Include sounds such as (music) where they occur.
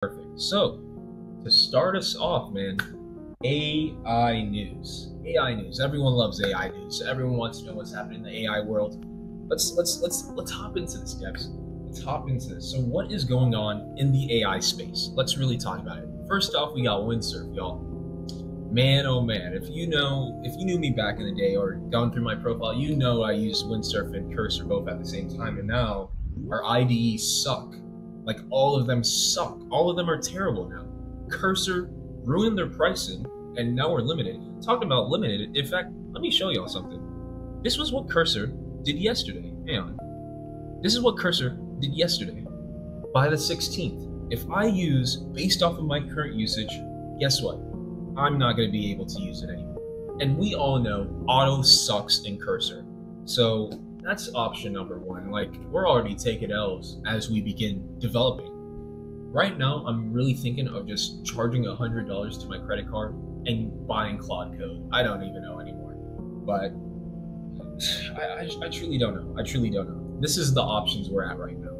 Perfect. So, to start us off, man, AI news. AI news. Everyone loves AI news. Everyone wants to know what's happening in the AI world. Let's let's let's let's hop into this, Devs. Let's hop into this. So, what is going on in the AI space? Let's really talk about it. First off, we got Windsurf, y'all. Man, oh man, if you know, if you knew me back in the day or gone through my profile, you know I used Windsurf and Cursor both at the same time, and now our IDEs suck. Like all of them suck. All of them are terrible now. Cursor ruined their pricing, and now we're limited. Talking about limited, in fact, let me show y'all something. This was what Cursor did yesterday. Hang on. This is what Cursor did yesterday. By the 16th, if I use based off of my current usage, guess what? I'm not going to be able to use it anymore. And we all know auto sucks in Cursor. So that's option number one. Like, we're already taking L's as we begin developing. Right now, I'm really thinking of just charging $100 to my credit card and buying Claude Code. I don't even know anymore. But (sighs) I, I, I truly don't know. I truly don't know. This is the options we're at right now.